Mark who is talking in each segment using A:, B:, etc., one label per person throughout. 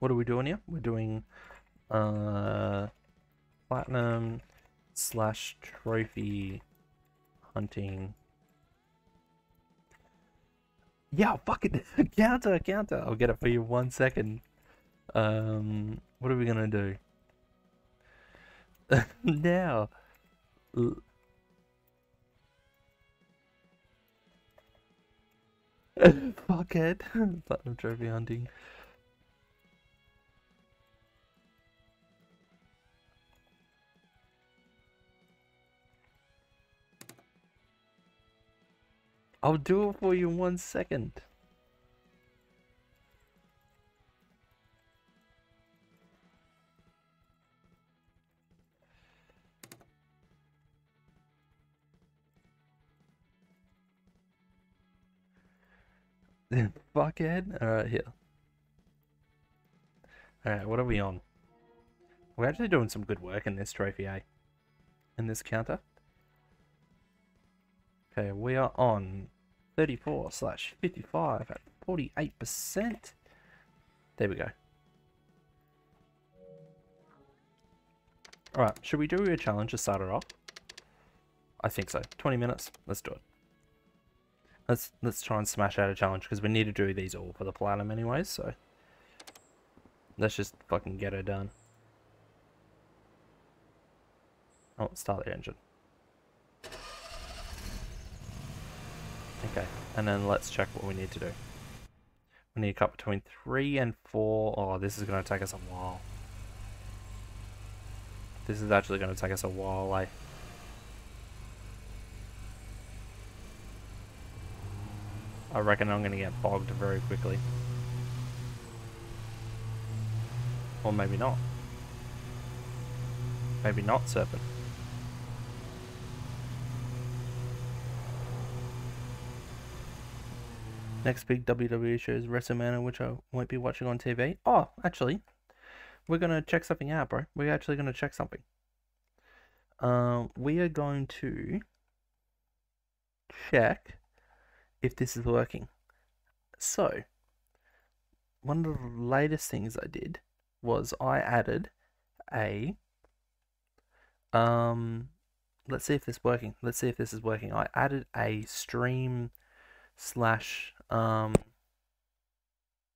A: what are we doing here? We're doing uh, platinum slash trophy hunting. Yeah, fuck it. counter, counter. I'll get it for you one second. Um, what are we gonna do? now. Fuckhead. Platinum trophy hunting. I'll do it for you in one second. Fuckhead. Alright, here. Alright, what are we on? We're actually doing some good work in this trophy, eh? In this counter. Okay, we are on 34 slash 55 at 48%. There we go. Alright, should we do a challenge to start it off? I think so. 20 minutes. Let's do it. Let's let's try and smash out a challenge because we need to do these all for the platinum anyways, so let's just fucking get it done. Oh, start the engine. Okay, and then let's check what we need to do. We need to cut between 3 and 4. Oh, this is going to take us a while. This is actually going to take us a while, like... I reckon I'm going to get bogged very quickly. Or maybe not. Maybe not, Serpent. Next big WWE show is WrestleMania, which I won't be watching on TV. Oh, actually, we're going to check something out, bro. We're actually going to check something. Um, we are going to check if this is working. So, one of the latest things I did was I added a um let's see if this is working. Let's see if this is working. I added a stream slash um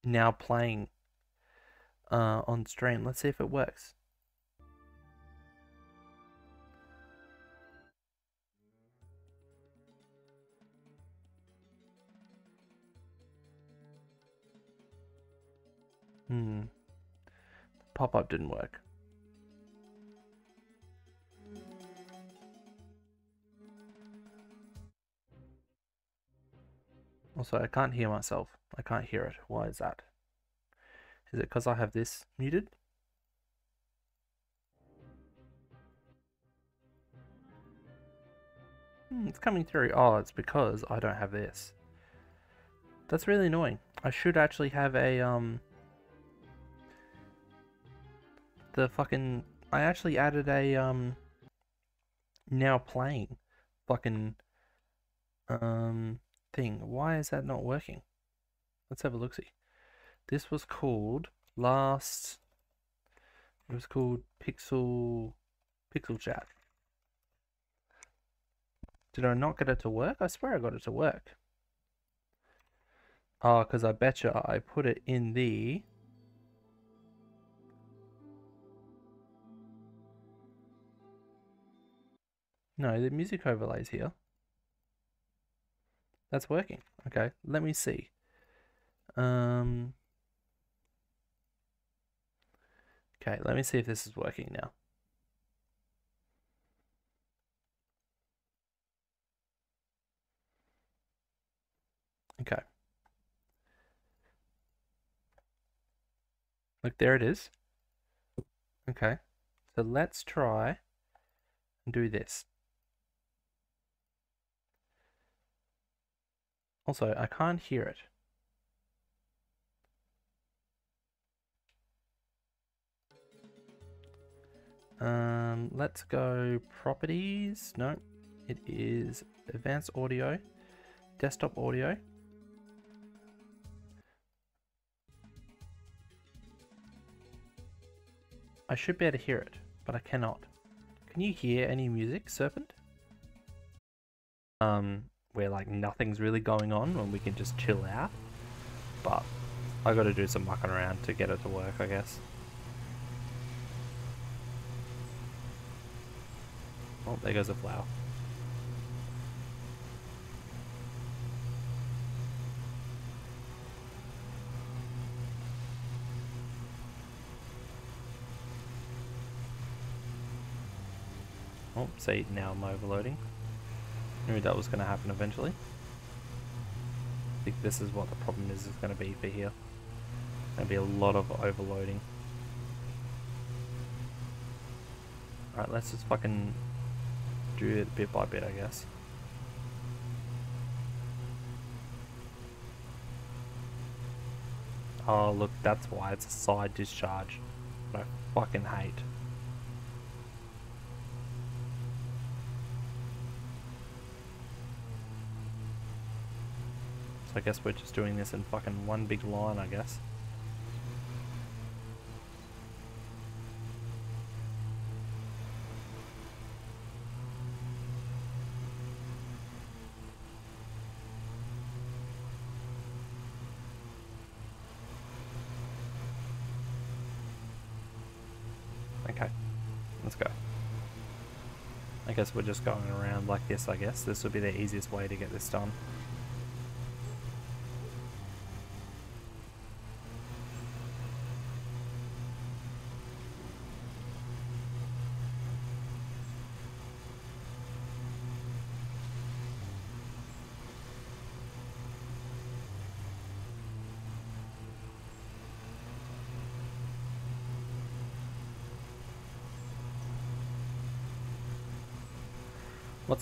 A: now playing uh on stream. Let's see if it works. Hmm. Pop-up didn't work. Also, I can't hear myself. I can't hear it. Why is that? Is it because I have this muted? Hmm, it's coming through. Oh, it's because I don't have this. That's really annoying. I should actually have a, um... The fucking... I actually added a, um... Now playing. Fucking... Um thing. Why is that not working? Let's have a look see. This was called last it was called Pixel Pixel Chat. Did I not get it to work? I swear I got it to work. Ah, oh, because I betcha I put it in the No, the music overlays here. That's working. Okay, let me see. Um, okay, let me see if this is working now. Okay. Look, there it is. Okay, so let's try and do this. Also, I can't hear it. Um, let's go properties. No, it is advanced audio, desktop audio. I should be able to hear it, but I cannot. Can you hear any music, Serpent? Um, where like nothing's really going on and we can just chill out. But I gotta do some mucking around to get it to work, I guess. Oh, there goes a flower. Oh, see, now I'm overloading. Knew that was going to happen eventually. I think this is what the problem is, is going to be for here. Going to be a lot of overloading. Alright, let's just fucking do it bit by bit, I guess. Oh, look, that's why it's a side discharge. I fucking hate. So I guess we're just doing this in fucking one big line, I guess. Okay, let's go. I guess we're just going around like this, I guess. This would be the easiest way to get this done.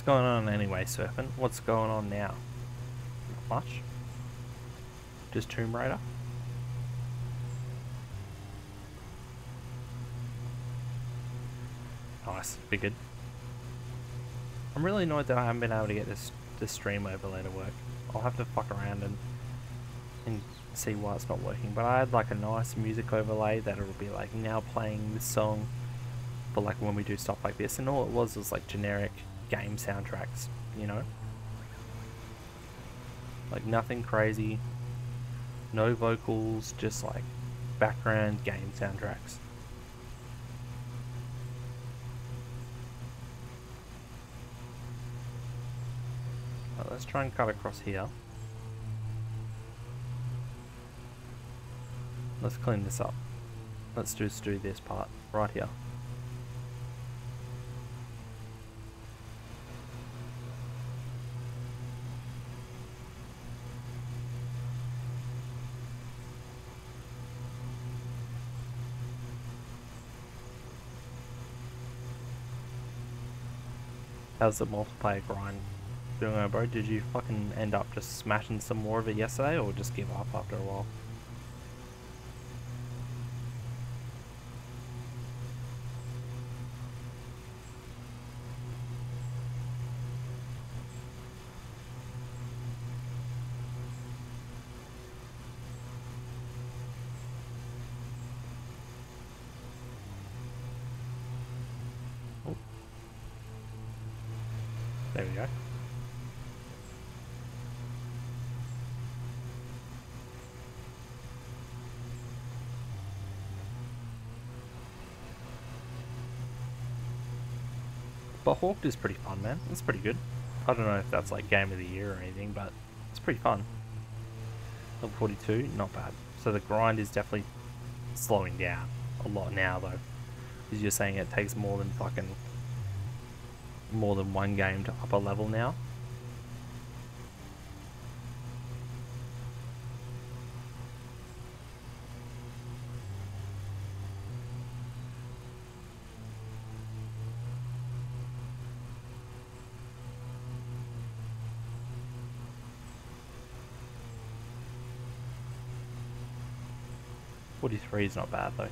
A: What's going on anyway, Serpent? What's going on now? Not much. Just Tomb Raider? Nice, figured. I'm really annoyed that I haven't been able to get this this stream overlay to work. I'll have to fuck around and and see why it's not working. But I had like a nice music overlay that it'll be like now playing this song for like when we do stuff like this, and all it was was like generic game soundtracks, you know? Like nothing crazy, no vocals, just like background game soundtracks. Right, let's try and cut across here. Let's clean this up. Let's just do this part right here. How's the multiplayer grind doing, bro? Did you fucking end up just smashing some more of it yesterday, or just give up after a while? Oh. There we go. But is pretty fun, man. It's pretty good. I don't know if that's like game of the year or anything, but it's pretty fun. Level 42, not bad. So the grind is definitely slowing down a lot now, though. Because you're saying it takes more than fucking more than one game to up a level now. Forty-three is not bad though.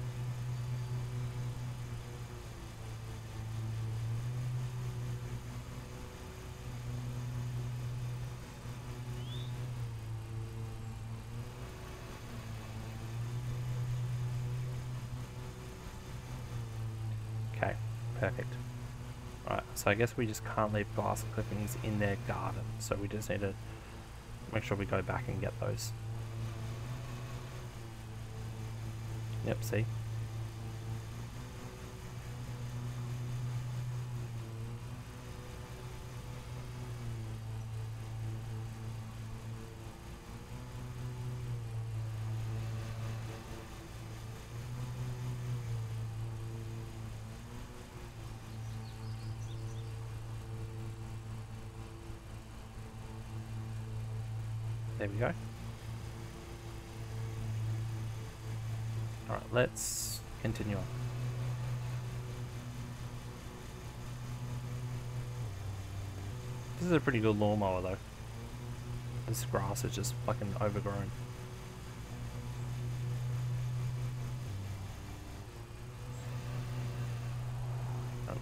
A: Okay, perfect. Alright, so I guess we just can't leave glass clippings in their garden, so we just need to make sure we go back and get those. Yep, see? There we go. Alright, let's continue on. This is a pretty good lawnmower though. This grass is just fucking overgrown.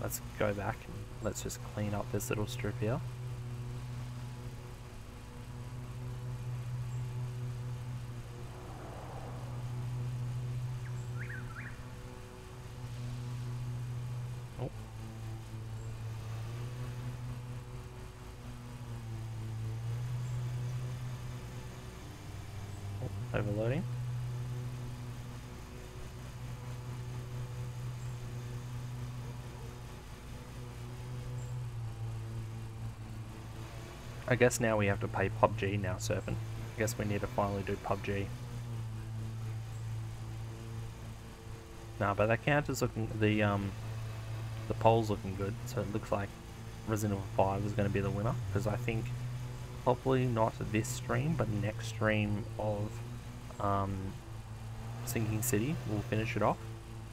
A: Let's go back and let's just clean up this little strip here. Oh. Oh, overloading. I guess now we have to pay PUBG now, Serpent. I guess we need to finally do PUBG. Nah, but that count is looking the um the poll's looking good, so it looks like Resident Evil 5 is going to be the winner because I think hopefully not this stream, but next stream of um, Sinking City we'll finish it off,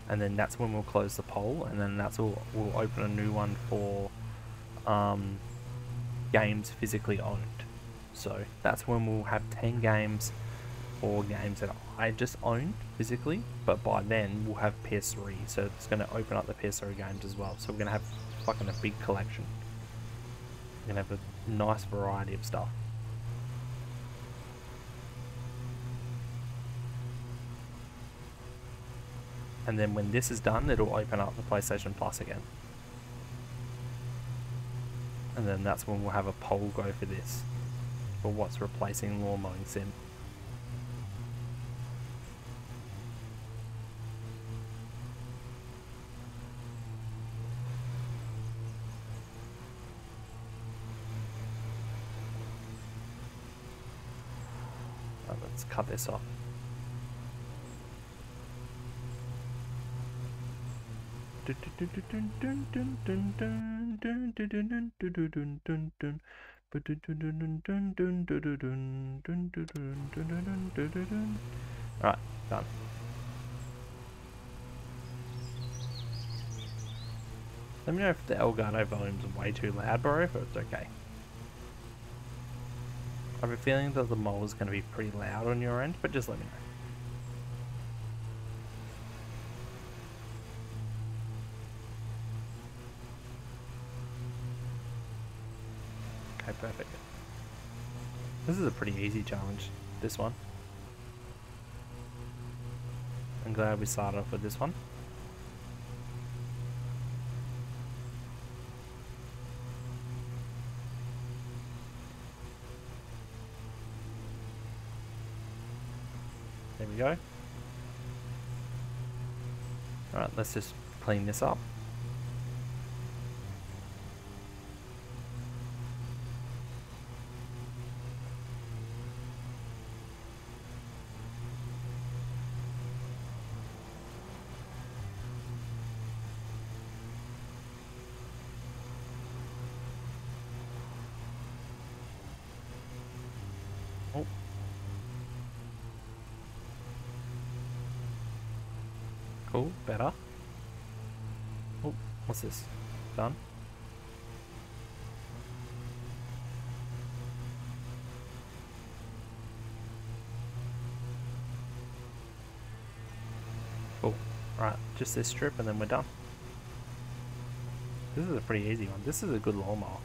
A: and then that's when we'll close the poll, and then that's all we'll open a new one for um, games physically owned. So that's when we'll have 10 games or games that I just own physically, but by then we'll have PS3, so it's going to open up the PS3 games as well. So we're going to have fucking a big collection. We're going to have a nice variety of stuff. And then when this is done, it'll open up the PlayStation Plus again. And then that's when we'll have a poll go for this. For what's replacing Lawn Mowing Sim. Let's cut this off. Right, done. Let me know if the Elgato volume's way too loud, bro, if it's okay. I have a feeling that the mole is going to be pretty loud on your end, but just let me know. Okay, perfect. This is a pretty easy challenge, this one. I'm glad we started off with this one. There we go. Alright, let's just clean this up. Oh. Cool, better. Oh, what's this? Done? Cool. Right, just this strip and then we're done. This is a pretty easy one. This is a good lawnmower.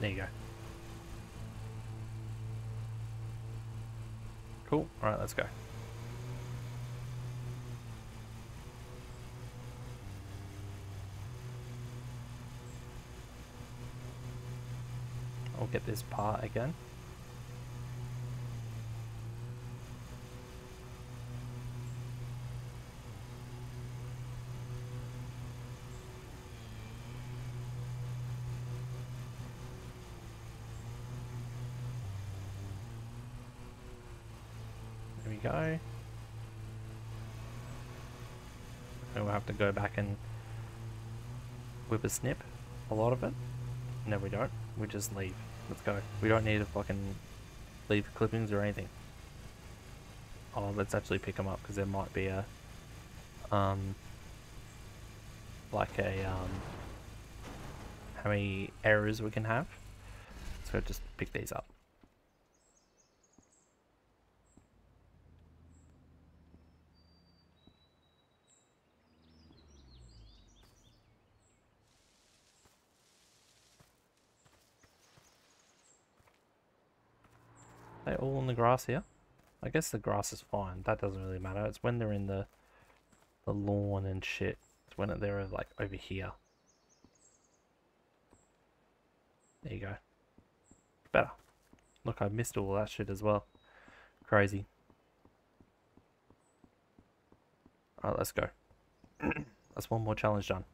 A: There you go. Cool. Alright, let's go. I'll get this part again. There we go. And we'll have to go back and whip a snip a lot of it. No, we don't. We just leave. Let's go. We don't need to fucking leave clippings or anything. Oh, let's actually pick them up because there might be a, um, like a, um, how many errors we can have. So just pick these up. They all in the grass here? I guess the grass is fine. That doesn't really matter. It's when they're in the the lawn and shit. It's when they're like over here. There you go. Better. Look, I missed all that shit as well. Crazy. Alright, let's go. That's one more challenge done.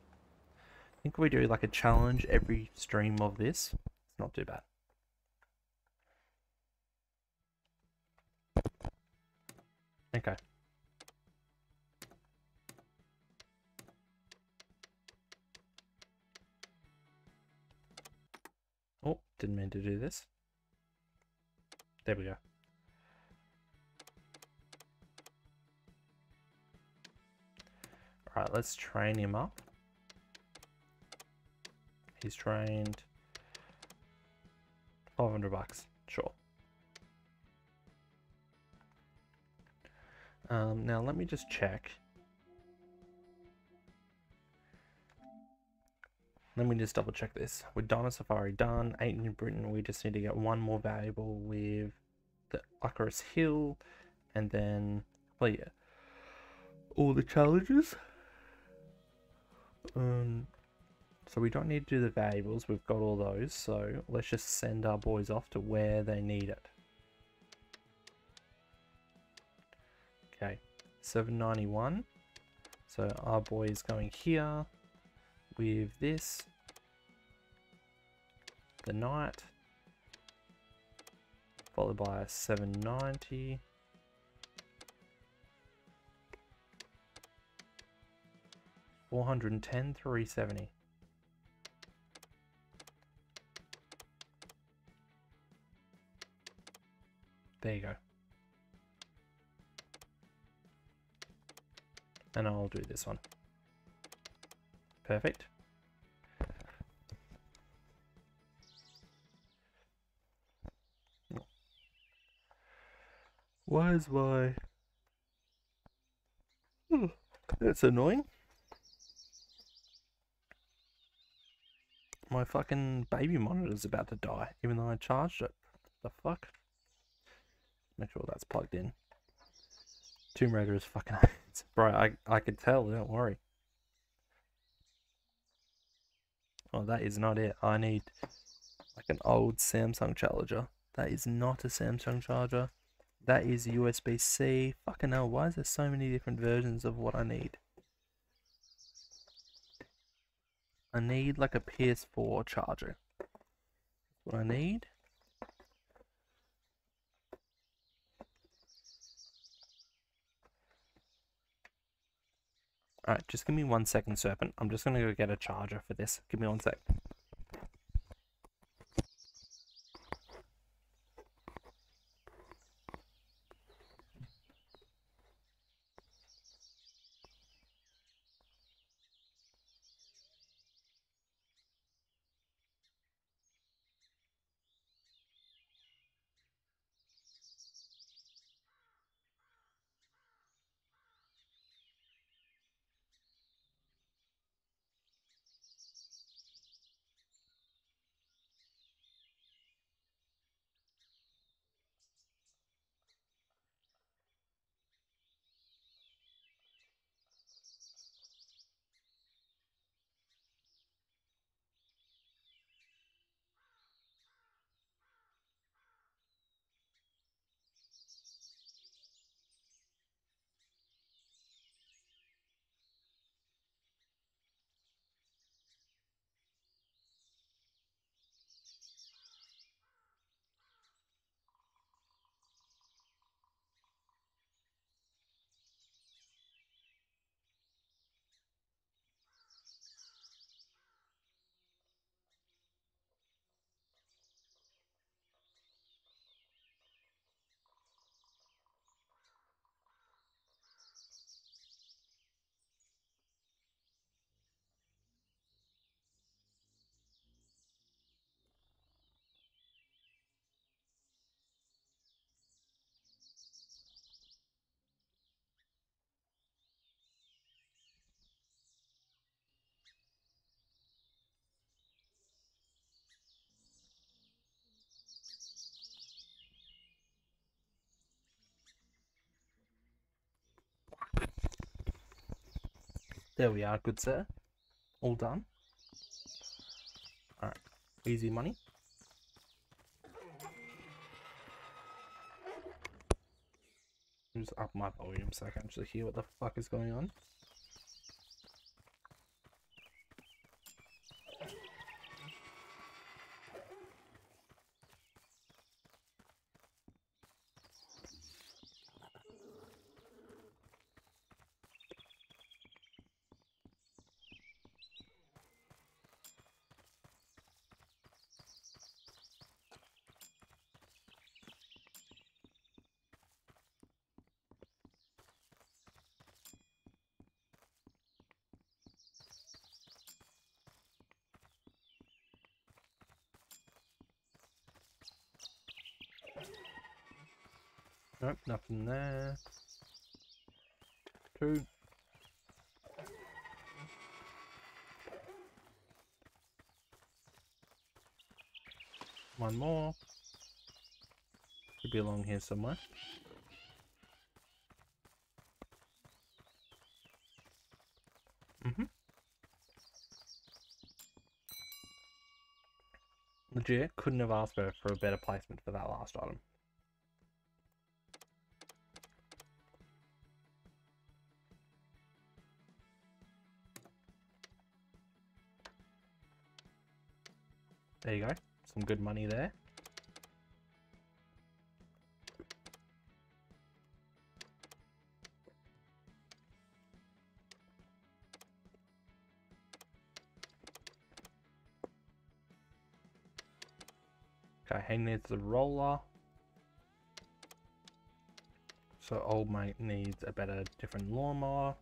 A: I think we do like a challenge every stream of this. It's not too bad. Okay. Oh, didn't mean to do this. There we go. Alright, let's train him up. He's trained 500 bucks, sure. Um, now let me just check. Let me just double check this. With Dino Safari done, Ancient Britain, we just need to get one more valuable with the Icarus Hill, and then, well yeah, all the challenges. Um, so we don't need to do the valuables, we've got all those, so let's just send our boys off to where they need it. 791. So our boy is going here with this, the knight, followed by a 790. Four hundred and ten, three seventy. There you go. And I'll do this one. Perfect. Why is my... Hmm, that's annoying. My fucking baby monitor is about to die, even though I charged it. The fuck? Make sure that's plugged in. Tomb Raider is fucking Bro, I, I could tell, don't worry. Oh, that is not it. I need like an old Samsung charger. That is not a Samsung charger. That is USB-C. Fucking hell, why is there so many different versions of what I need? I need like a PS4 charger. What I need. Alright, just give me one second, Serpent. I'm just gonna go get a charger for this. Give me one sec. There we are, good sir. All done. Alright, easy money. Just up my volume so I can actually hear what the fuck is going on. Nothing there. Two. One more. Should be along here somewhere. Mm-hmm. Legit, couldn't have asked for a better placement for that last item. There you go. Some good money there. Okay, he needs the roller. So old mate needs a better, different lawnmower.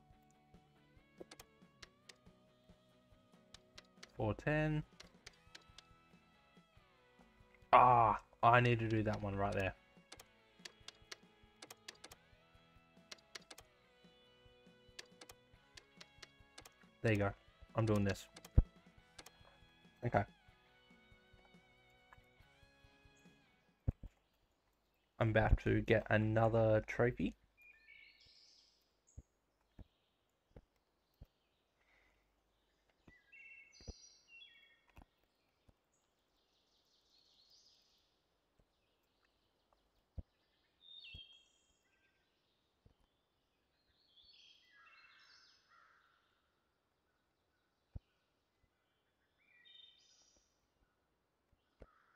A: 410. I need to do that one right there. There you go. I'm doing this. Okay. I'm about to get another trophy.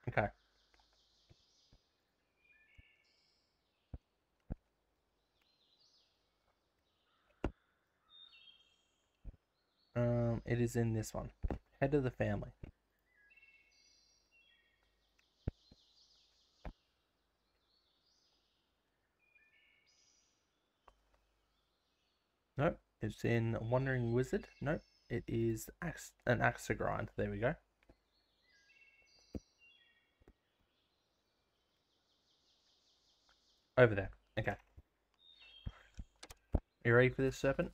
A: Okay. Um, it is in this one. Head of the family. Nope, it's in Wandering Wizard. Nope, it is axe, an axe to grind. There we go. Over there. Okay. You ready for this serpent?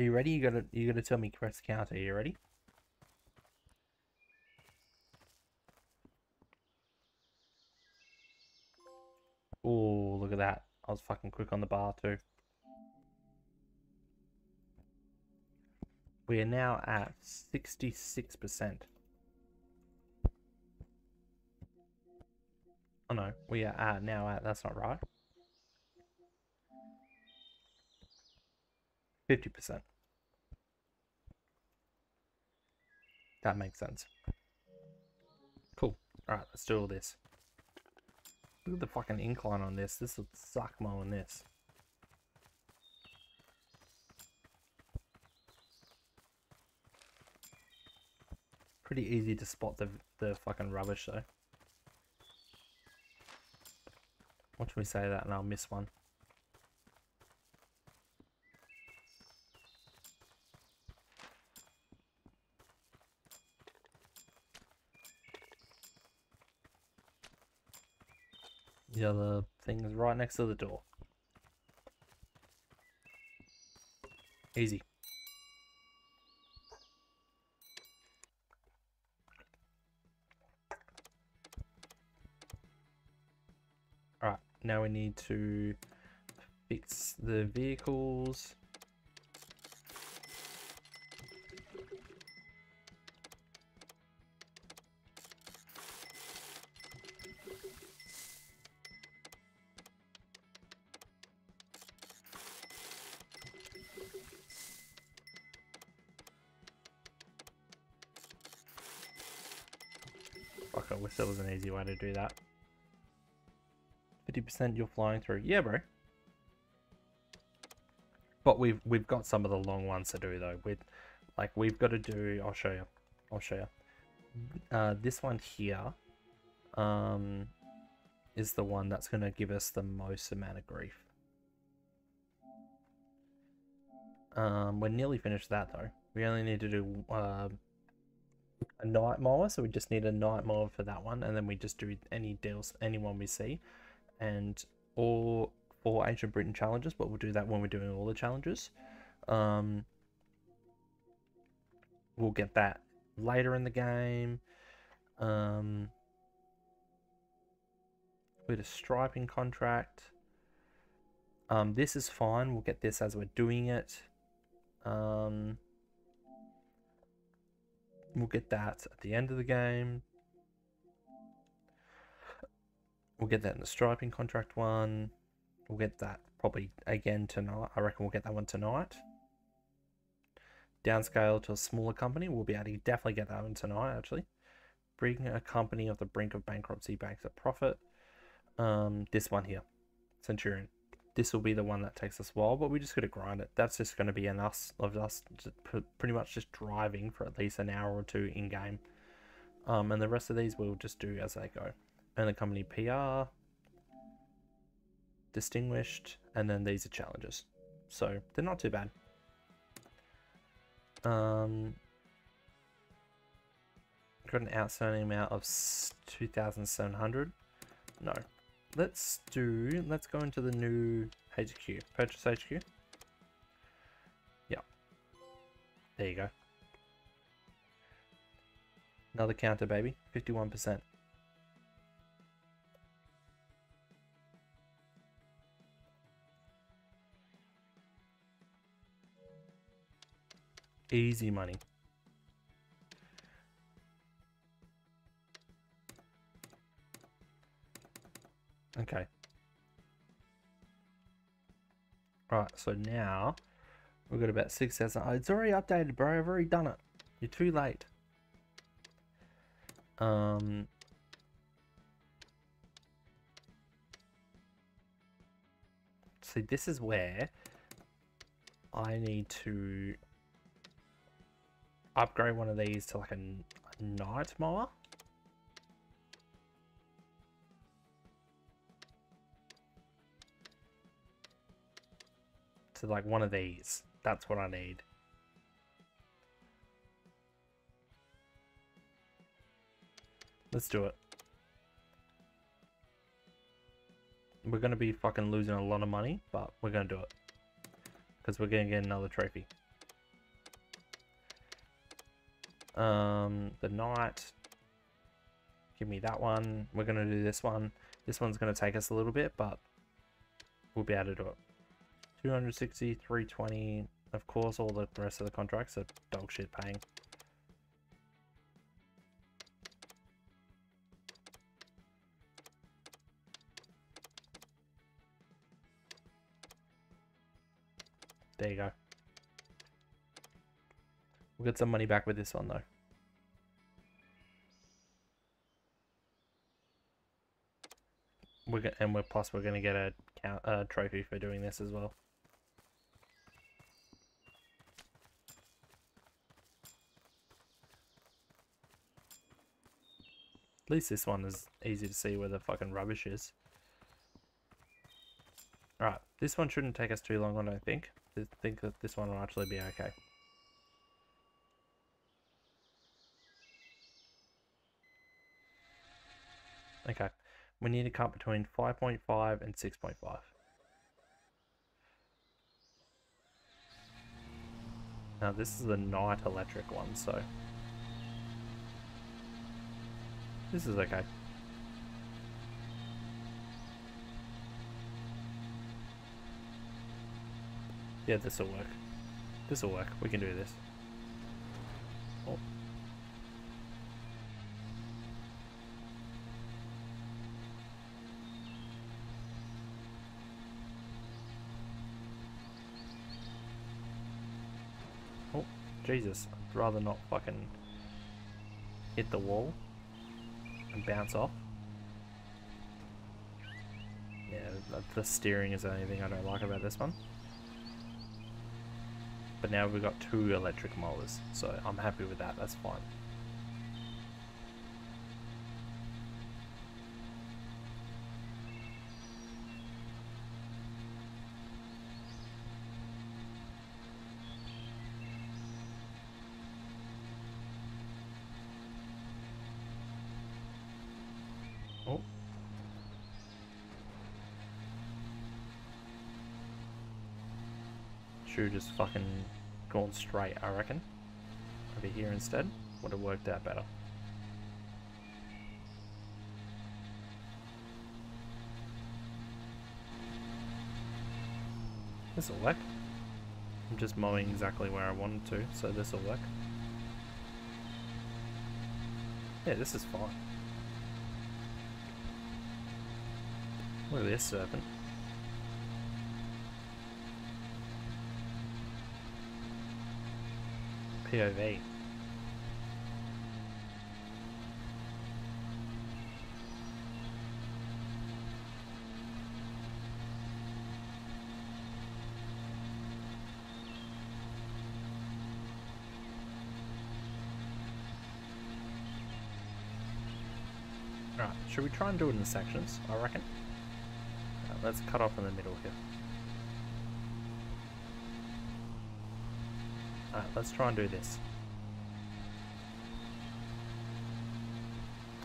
A: Are you ready? You gotta you gotta tell me press counter. Are you ready? Oh, look at that. I was fucking quick on the bar too. We are now at 66%. Oh no, we are at now at, that's not right. 50%. That makes sense. Cool. Alright, let's do all this. Look at the fucking incline on this. This would suck mowing this. Pretty easy to spot the, the fucking rubbish though. What Watch me say that and I'll miss one. The other things right next to the door. Easy. Alright, now we need to Fix the vehicles. Fuck, I wish there was an easy way to do that. 50% you're flying through. Yeah, bro. But we've we've got some of the long ones to do though. With like we've got to do. I'll show you. I'll show you. Uh, this one here, um, is the one that's gonna give us the most amount of grief. Um, we're nearly finished that though. We only need to do uh, a night mower, so we just need a night mower for that one, and then we just do any deals, anyone we see, and all four ancient Britain challenges. But we'll do that when we're doing all the challenges. Um, we'll get that later in the game. Um, with a striping contract. Um, this is fine. We'll get this as we're doing it. Um, we'll get that at the end of the game. We'll get that in the striping contract one. We'll get that probably again tonight. I reckon we'll get that one tonight. Downscale to a smaller company. We'll be able to definitely get that one tonight, actually. Bring a company off the brink of bankruptcy back to profit. Um, this one here, Centurion. This will be the one that takes us a while, but we're just got to grind it. That's just going to be an us of us pretty much just driving for at least an hour or two in game. Um, and the rest of these we'll just do as they go. And the company PR, distinguished, and then these are challenges. So they're not too bad. Um, got an outstanding amount of 2,700. No, let's do, let's go into the new HQ, purchase HQ. Yeah. There you go. Another counter, baby. 51%. Easy money. Okay. Right, so now we've got about 6,000. Oh, it's already updated, bro. I've already done it. You're too late. Um, see, this is where I need to upgrade one of these to like a, a night mower. To like one of these. That's what I need. Let's do it. We're going to be fucking losing a lot of money, but we're going to do it. Because we're going to get another trophy. Um, the knight. Give me that one. We're going to do this one. This one's going to take us a little bit, but we'll be able to do it. 260, 320. Of course, all the rest of the contracts are dog shit paying. There you go. We'll get some money back with this one though. We're and we're plus we're gonna get a, a trophy for doing this as well. At least this one is easy to see where the fucking rubbish is. Alright, this one shouldn't take us too long, I don't think. I think that this one will actually be okay. Okay, we need to cut between 5.5 and 6.5. Now this is a night electric one, so This is okay. Yeah, this will work. This will work. We can do this. Oh. Oh, Jesus. I'd rather not fucking hit the wall and bounce off. Yeah, the steering is the only thing I don't like about this one. But now we've got two electric mowers, so I'm happy with that, that's fine. Oh. Just fucking gone straight, I reckon. Over here instead. Would have worked out better. This'll work. I'm just mowing exactly where I wanted to, so this'll work. Yeah, this is fine. Look at this serpent. POV. Alright, should we try and do it in sections, I reckon? Uh, let's cut off in the middle here. Let's try and do this.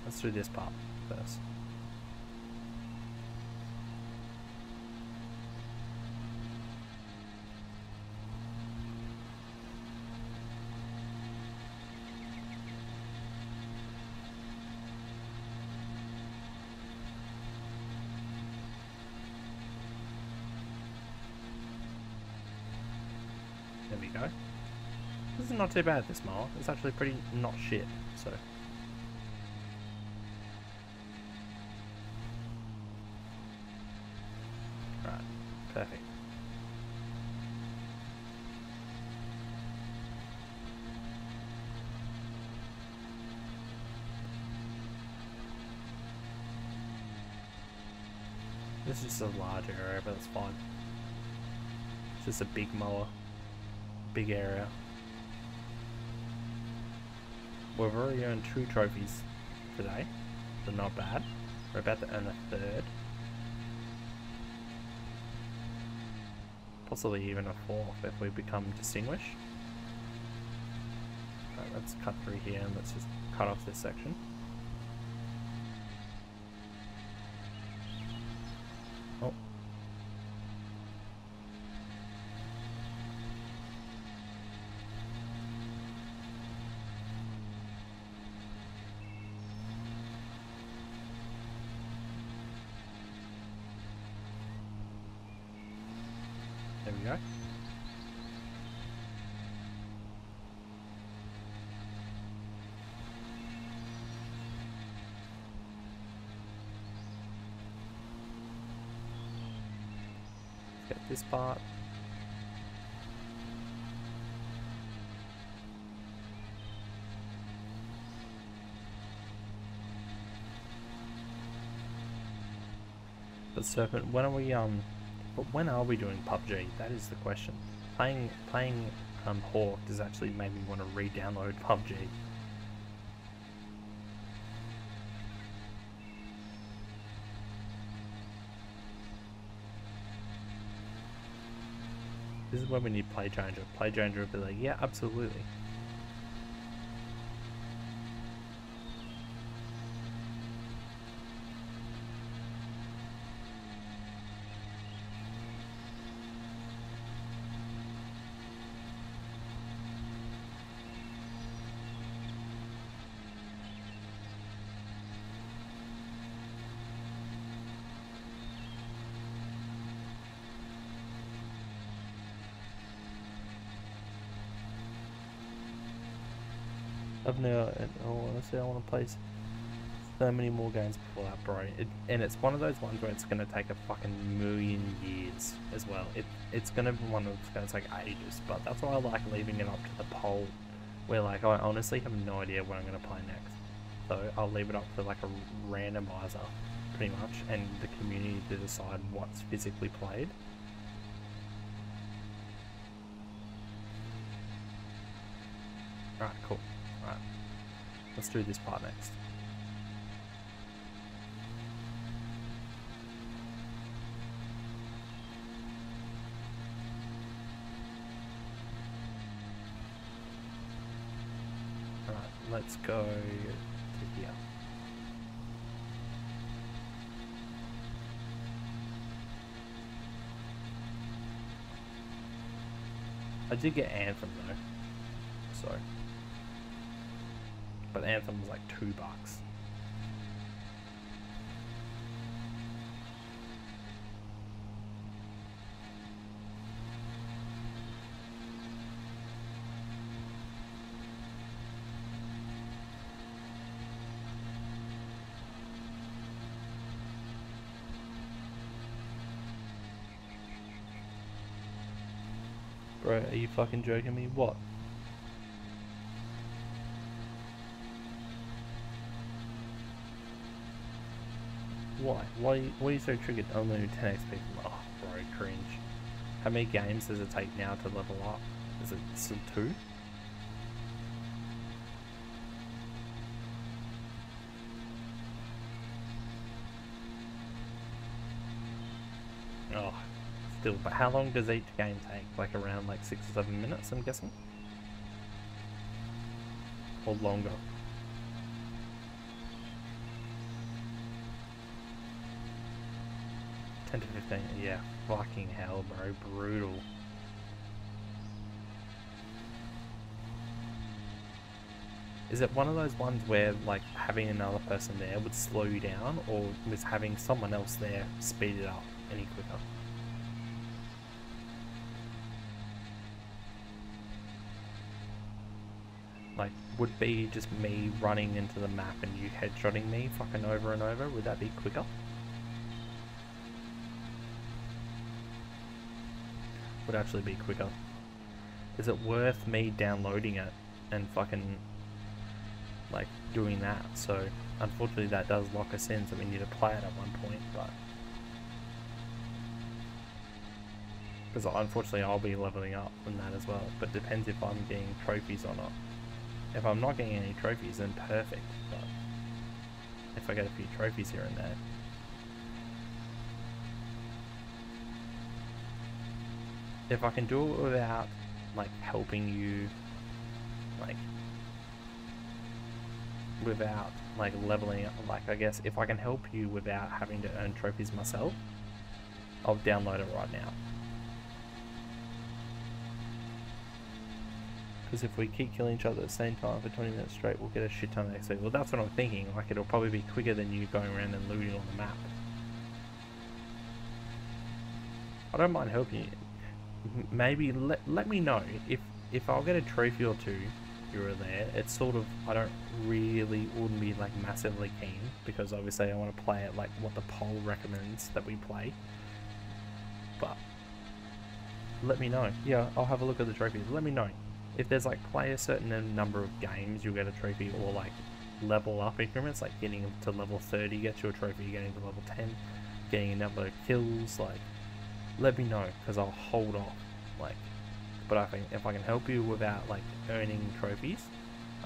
A: Let's do this part first. There we go. This is not too bad this mower. It's actually pretty not shit, so. Right, perfect. This is just a large area, but that's fine. It's just a big mower. Big area. We've already earned two trophies today, so not bad. We're about to earn a third. Possibly even a fourth if we become distinguished. Right, let's cut through here and let's just cut off this section. There. Get this part. But Serpent, when are we um but when are we doing PUBG? That is the question. Playing playing um, Hawk has actually made me want to re-download PUBG. This is when we need Play Changer. Play Changer will be like, yeah, absolutely. I've never, oh, honestly, I want to play so many more games before that, bro. It, and it's one of those ones where it's gonna take a fucking million years as well. It it's gonna be one that's gonna take ages, but that's why I like leaving it up to the poll, where like I honestly have no idea what I'm gonna play next. So I'll leave it up to like a randomizer, pretty much, and the community to decide what's physically played. Right, cool. Let's do this part next. Alright, let's go to here. I did get Anthem though, so. But Anthem was like two bucks. Bro, are you fucking joking me? What? Why? Why, you so triggered? Only 10 XP Oh, bro, cringe. How many games does it take now to level up? Is it still two? Oh, still, but how long does each game take? Like around like six or seven minutes, I'm guessing? Or longer? Ten to fifteen, yeah. Fucking hell, bro, brutal. Is it one of those ones where like having another person there would slow you down or was having someone else there speed it up any quicker? Like, would be just me running into the map and you headshotting me fucking over and over? Would that be quicker? Would actually be quicker. Is it worth me downloading it and fucking, like, doing that? So, unfortunately that does lock us in, so we need to play it at one point, but... Because unfortunately I'll be leveling up from that as well, but depends if I'm getting trophies or not. If I'm not getting any trophies, then perfect. But if I get a few trophies here and there. If I can do it without, like, helping you, like, without, like, leveling up, like, I guess, if I can help you without having to earn trophies myself, I'll download it right now. Because if we keep killing each other at the same time for 20 minutes straight, we'll get a shit ton of XP. Well, that's what I'm thinking. Like, it'll probably be quicker than you going around and looting on the map. I don't mind helping you. Maybe let, let me know if if I'll get a trophy or two here or there. It's sort of I don't really wouldn't be like massively keen because obviously I want to play it like what the poll recommends that we play. But let me know. Yeah, I'll have a look at the trophies. Let me know if there's like play a certain number of games, you'll get a trophy, or like level up increments, like getting to level 30 gets you a trophy, getting to level 10, getting a number of kills, like, let me know, because I'll hold off, like, but I think if I can help you without, like, earning trophies,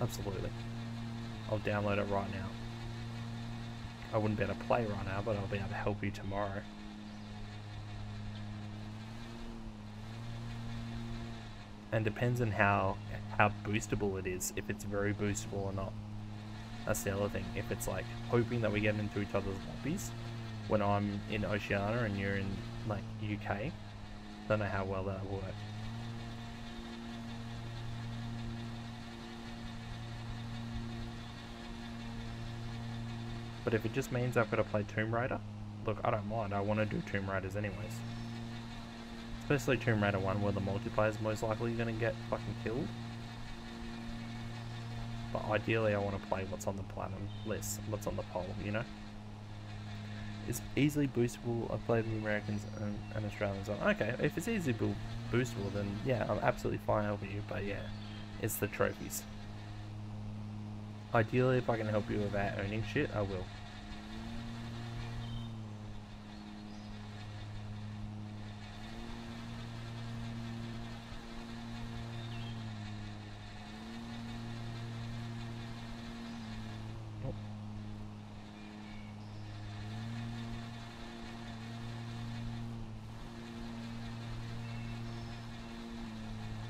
A: absolutely. I'll download it right now. I wouldn't be able to play right now, but I'll be able to help you tomorrow. and depends on how how boostable it is, if it's very boostable or not. That's the other thing. If it's like hoping that we get into each other's lobbies when I'm in Oceania and you're in like UK, don't know how well that'll work. But if it just means I've got to play Tomb Raider, look, I don't mind. I want to do Tomb Raiders anyways. Especially Tomb Raider 1 where the multiplayer is most likely going to get fucking killed. but ideally I want to play what's on the platinum list, what's on the poll, you know? It's easily boostable. I've played with Americans and, and Australians on. Okay, if it's easily bo boostable, then yeah, I'm absolutely fine helping you, but yeah, it's the trophies. Ideally, if I can help you without owning shit, I will.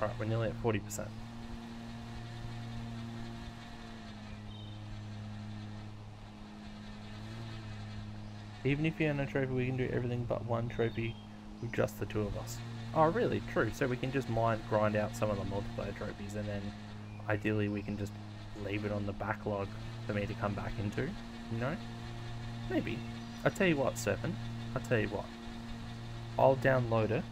A: Alright, we're nearly at 40%. Even if you own a trophy, we can do everything but one trophy with just the two of us. Oh, really? True. So we can just mine, grind out some of the multiplayer trophies, and then ideally we can just leave it on the backlog for me to come back into. You know? Maybe. I'll tell you what, Serpent. I'll tell you what. I'll download it.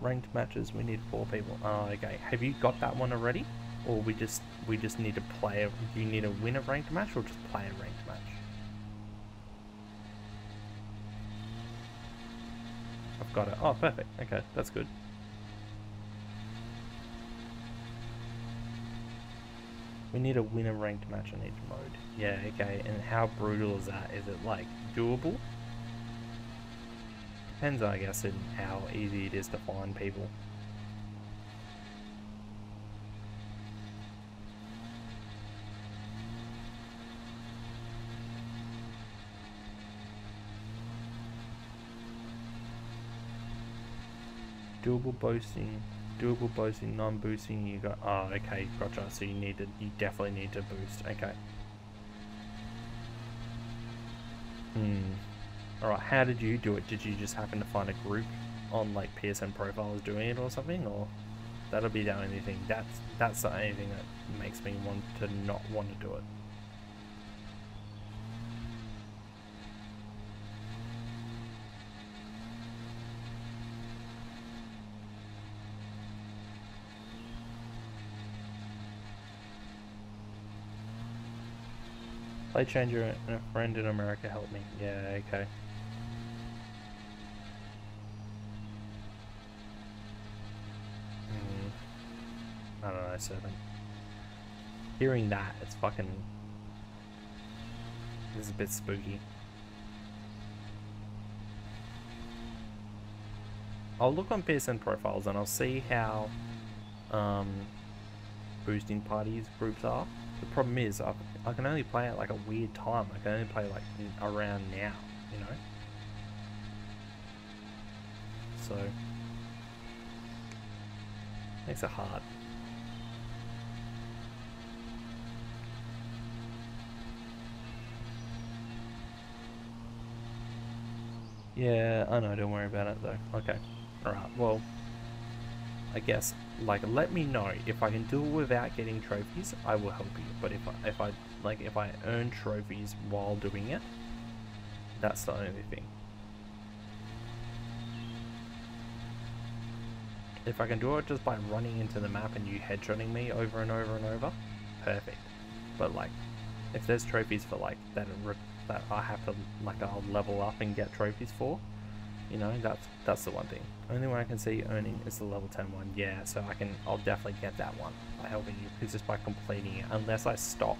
A: Ranked matches, we need four people. Oh, okay. Have you got that one already? Or we just we just need to play a, you need to win a ranked match or just play a ranked match? I've got it. Oh, perfect. Okay, that's good. We need to win a ranked match on each mode. Yeah, okay. And how brutal is that? Is it like doable? Depends, I guess, in how easy it is to find people. Doable boosting, doable boosting, non-boosting. You got. Oh, okay, gotcha. So you need to. You definitely need to boost. Okay. Hmm. Alright, how did you do it? Did you just happen to find a group on like PSN profiles doing it or something? Or that'll be the only thing. That's that's the only thing that makes me want to not want to do it. Play changer and a friend in America help me. Yeah, okay. Hmm. Hearing that, it's fucking. This is a bit spooky. I'll look on PSN profiles and I'll see how um, boosting parties groups are. The problem is, I, I can only play at like a weird time. I can only play like around now, you know? So, makes it hard. Yeah, I know, don't worry about it though. Okay. Alright, well, I guess, like, let me know if I can do it without getting trophies. I will help you. But if I, if I like, if I earn trophies while doing it, that's the only thing. If I can do it just by running into the map and you headshotting me over and over and over, perfect. But like, if there's trophies for like that that I have to like I'll level up and get trophies for, you know, that's that's the one thing. Only one I can see earning is the level 10 one. Yeah, so I can I'll definitely get that one by helping you. It's just by completing it. Unless I stop.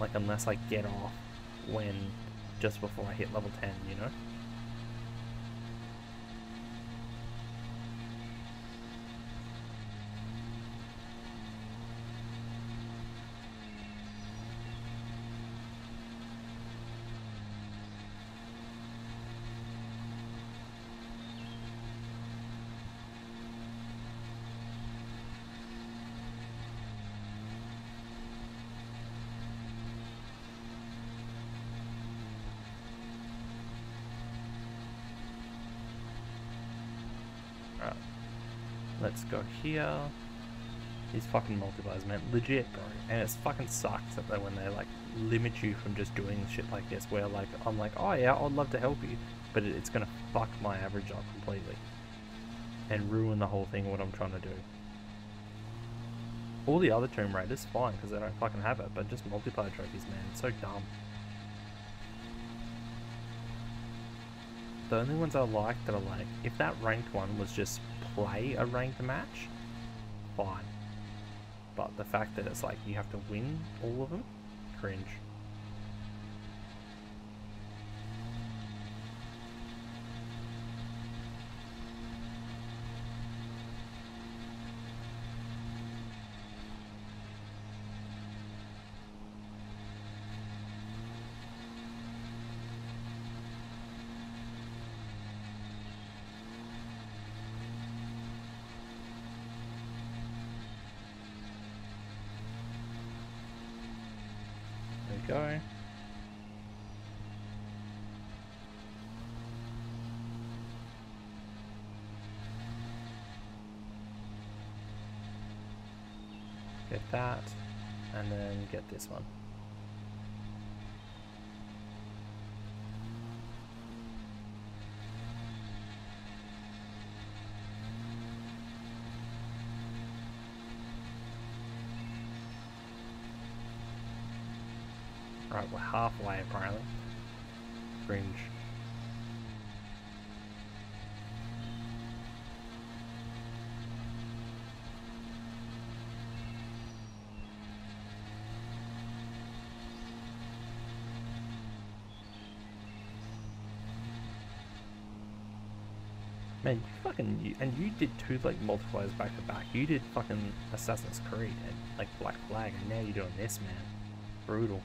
A: Like unless I get off when just before I hit level 10, you know? Let's go here. These fucking multipliers, man. Legit, bro. And it's fucking sucks that they, when they, like, limit you from just doing shit like this, where, like, I'm like, oh yeah, I'd love to help you, but it, it's gonna fuck my average up completely. And ruin the whole thing, what I'm trying to do. all the other Tomb Raiders, fine, because they don't fucking have it, but just multiplayer trophies, man, it's so dumb. The only ones I like that are like, if that ranked one was just play a ranked match, fine. But the fact that it's like you have to win all of them, cringe. Get that, and then get this one. Right, we're halfway apparently. Cringe. Man, you fucking and you did two like multipliers back to back. You did fucking Assassin's Creed and like Black Flag, and now you're doing this, man. Brutal.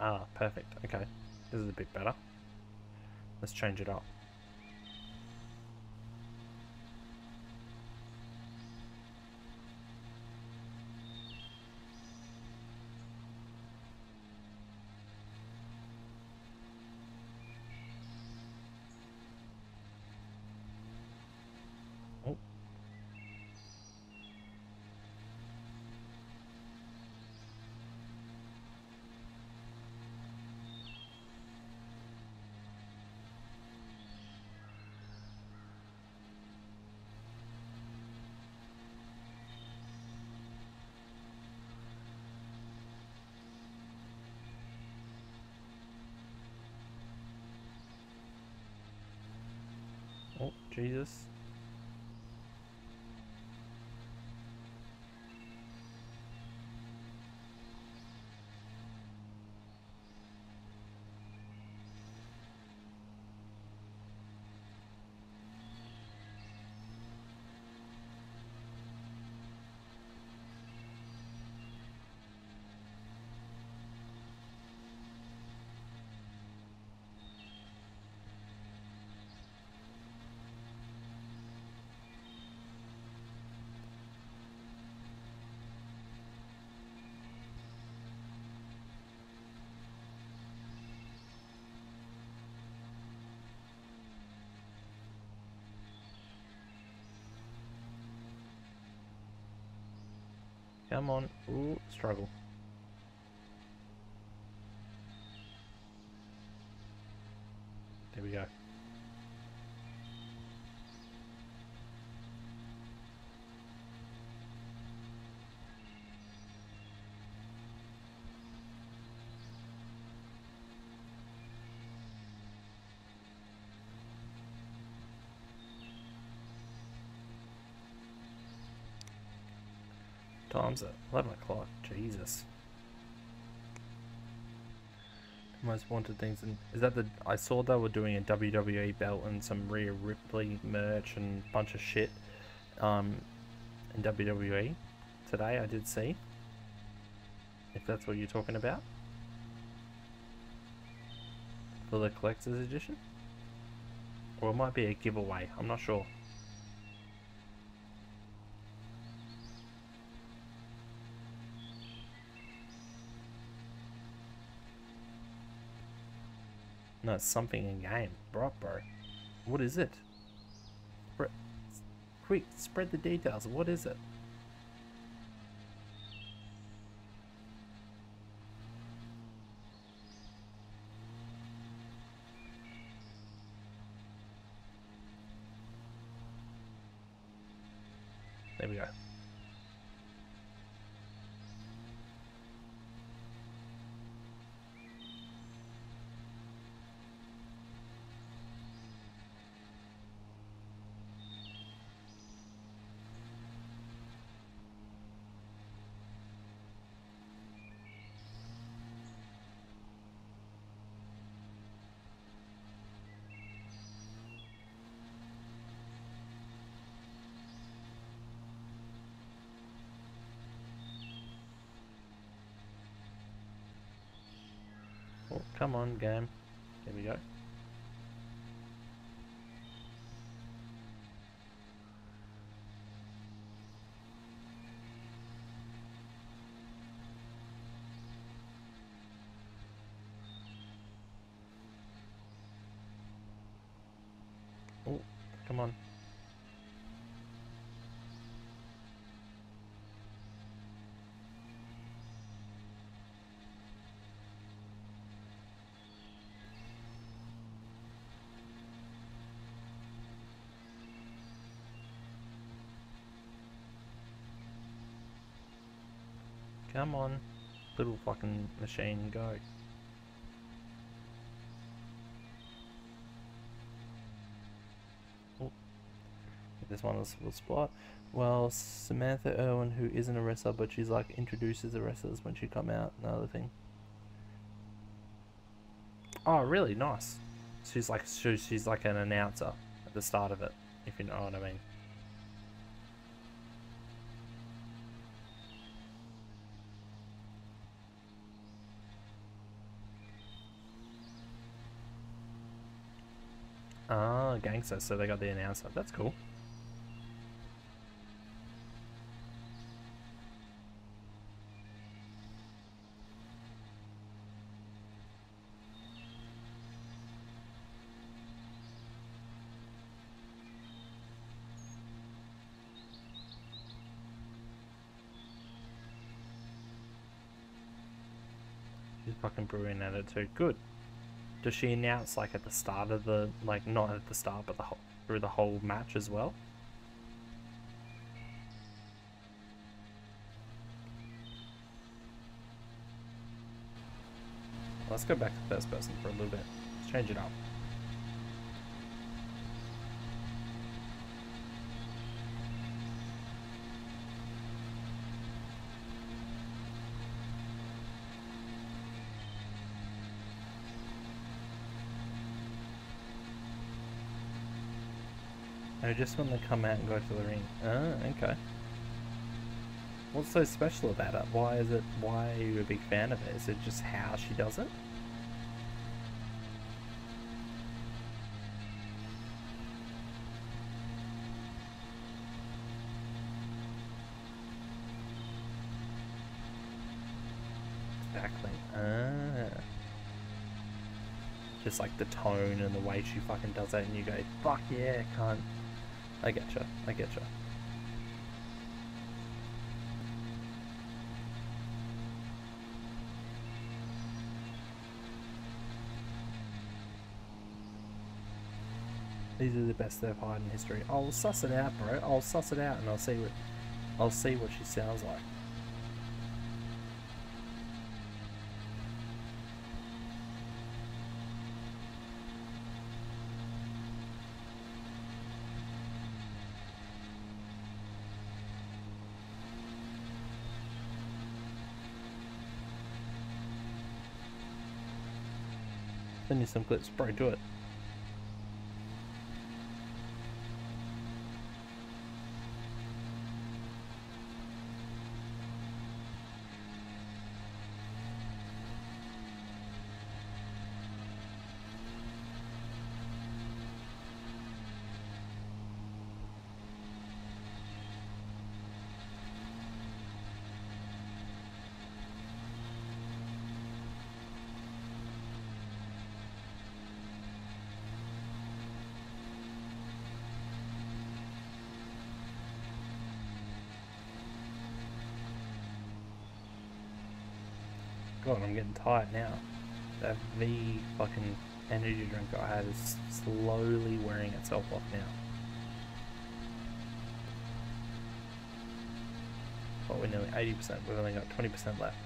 A: Ah, perfect. Okay. This is a bit better. Let's change it up. Oh. Oh, Jesus. Come on. Ooh, struggle. There we go. Time's at 11 o'clock. Jesus. Most wanted things. And is that the. I saw they were doing a WWE belt and some Rhea Ripley merch and bunch of shit um, in WWE today. I did see. If that's what you're talking about. For the collector's edition? Or it might be a giveaway. I'm not sure. No, it's something in game. Bro, bro. What is it? Quick, spread the details. What is it? There we go. Oh, come on, game. There we go. Oh, come on. Come on, little fucking machine, go. Oh, this one is a spot. Well, Samantha Irvin, who isn't a wrestler, but she's like introduces the wrestlers when she come out. Another thing. Oh, really nice. She's like she's, she's like an announcer at the start of it, if you know what I mean. Ah, gangster. So they got the announcer. That's cool. Fucking brilliant at it too. Good. Does she announce like at the start of the like not at the start but the whole through the whole match as well? Let's go back to first person for a little bit. Let's change it up. Just when they come out and go to the ring. Ah, okay. What's so special about it? Why is it? Why are you a big fan of it? Is it just how she does it? Exactly. Ah. Just like the tone and the way she fucking does that, and you go, "Fuck yeah, cunt." I getcha. I getcha. These are the best they've had in history. I'll suss it out, bro. I'll suss it out and I'll see what I'll see what she sounds like. Send you some clips, bro. Do it. God, I'm getting tired now. That V fucking energy drink I had is slowly wearing itself off now. But we're nearly 80%. We've only got 20% left.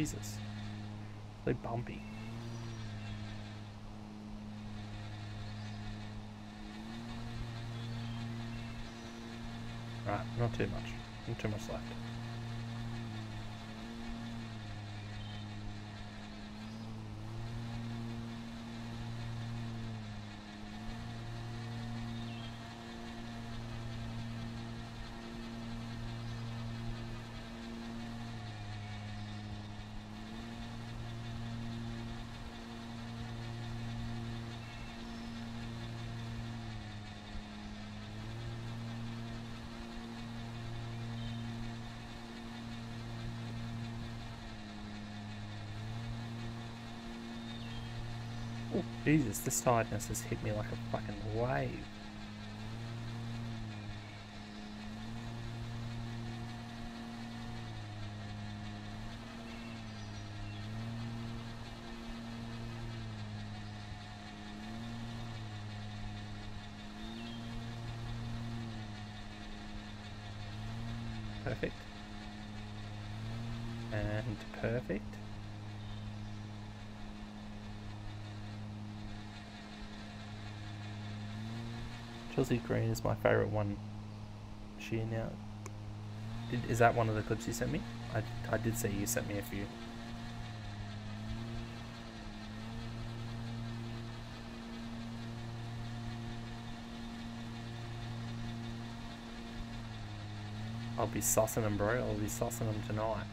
A: Jesus. So bumpy. Right, not too much. Not too much left. Oh, Jesus, this tiredness has hit me like a fucking wave. Perfect. And perfect. Chelsea Green is my favourite one. She now. Did, is that one of the clips you sent me? I, I did see you sent me a few. I'll be sussing them, bro. I'll be sussing them tonight.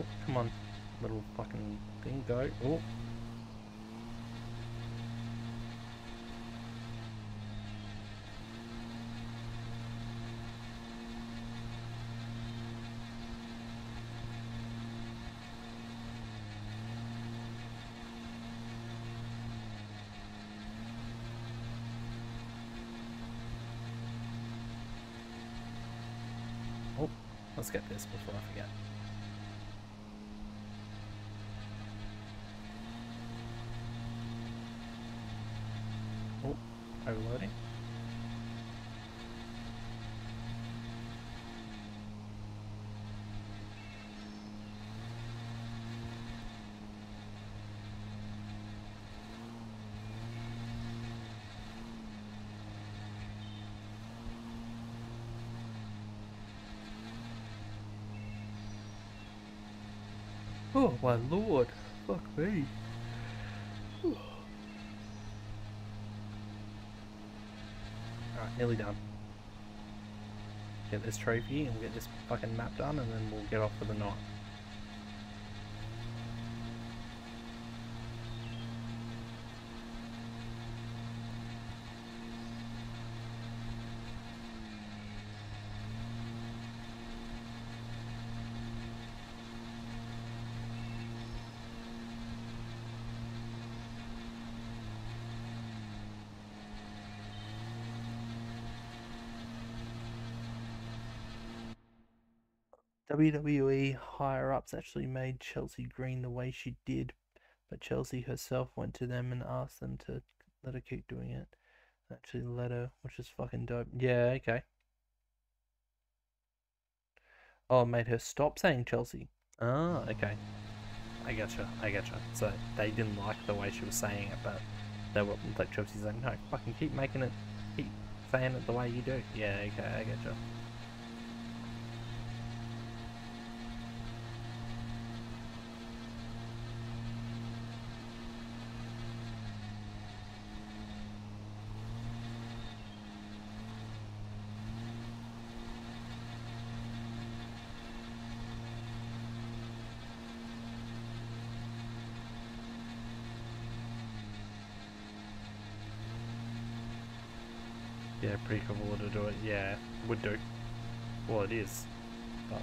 A: Oh, come on, little fucking thing, go. Oh. Oh, let's get this before I forget. Oh, overloading. Oh my lord, fuck me. Alright, nearly done. Get this trophy and we'll get this fucking map done and then we'll get off for the night. WWE higher ups actually made Chelsea Green the way she did, but Chelsea herself went to them and asked them to let her keep doing it. Actually let her, which is fucking dope. Yeah, okay. Oh, made her stop saying Chelsea. Ah, okay. I gotcha, I gotcha. So they didn't like the way she was saying it, but they were like Chelsea's like, no, fucking keep making it, keep saying it the way you do. Yeah, okay, I getcha. Yeah, pretty cool to do it. Yeah, would do. Well, it is, but.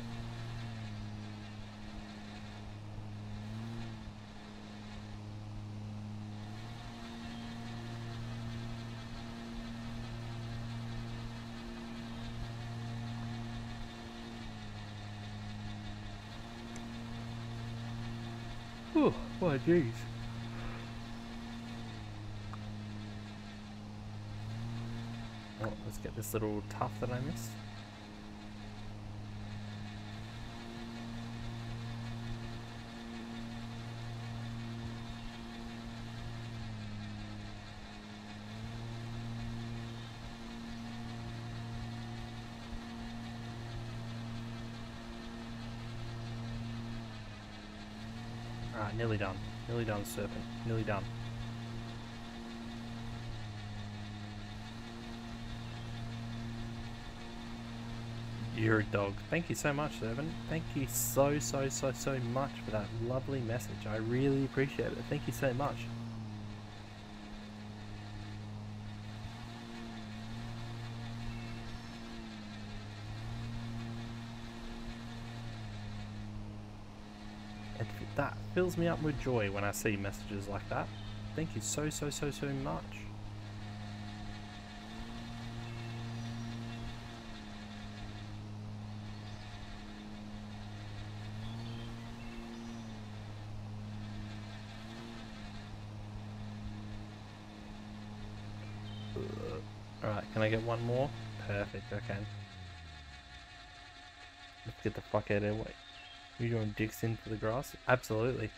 A: Oh, jeez. Oh, let's get this little tuff that I missed. Alright, nearly done. Nearly done, Serpent. Nearly done. You're a dog. Thank you so much, Servant. Thank you so, so, so, so much for that lovely message. I really appreciate it. Thank you so much. It, that fills me up with joy when I see messages like that. Thank you so, so, so, so much. Uh, Alright, can I get one more? Perfect, okay. Let's get the fuck out of the way. You doing dicks into the grass? Absolutely.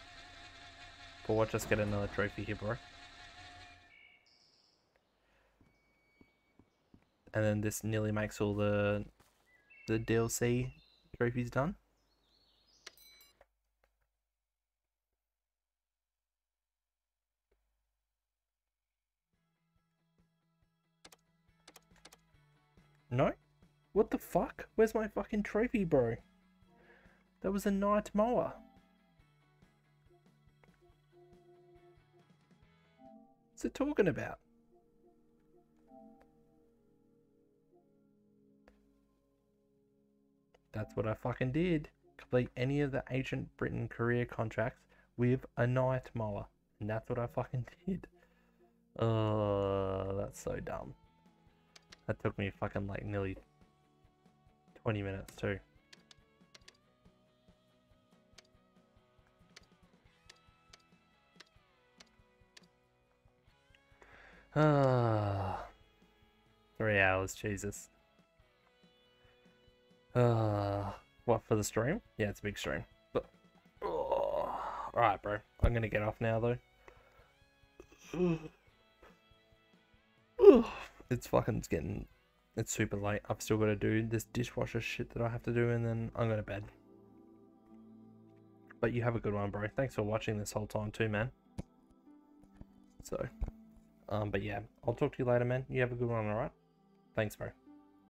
A: But watch us get another trophy here, bro. And then this nearly makes all the the DLC trophies done. No? What the fuck? Where's my fucking trophy, bro? That was a night mower. What's it talking about? That's what I fucking did. Complete any of the Ancient Britain career contracts with a night mower. And that's what I fucking did. Oh, that's so dumb. That took me fucking like nearly 20 minutes too. three hours, Jesus. Uh, what for the stream? Yeah, it's a big stream. But, oh, all right, bro. I'm gonna get off now though. it's fucking it's getting it's super late. I've still got to do this dishwasher shit that I have to do, and then I'm going to bed. But you have a good one, bro. Thanks for watching this whole time too, man. So, um, but yeah, I'll talk to you later, man. You have a good one, alright? Thanks, bro.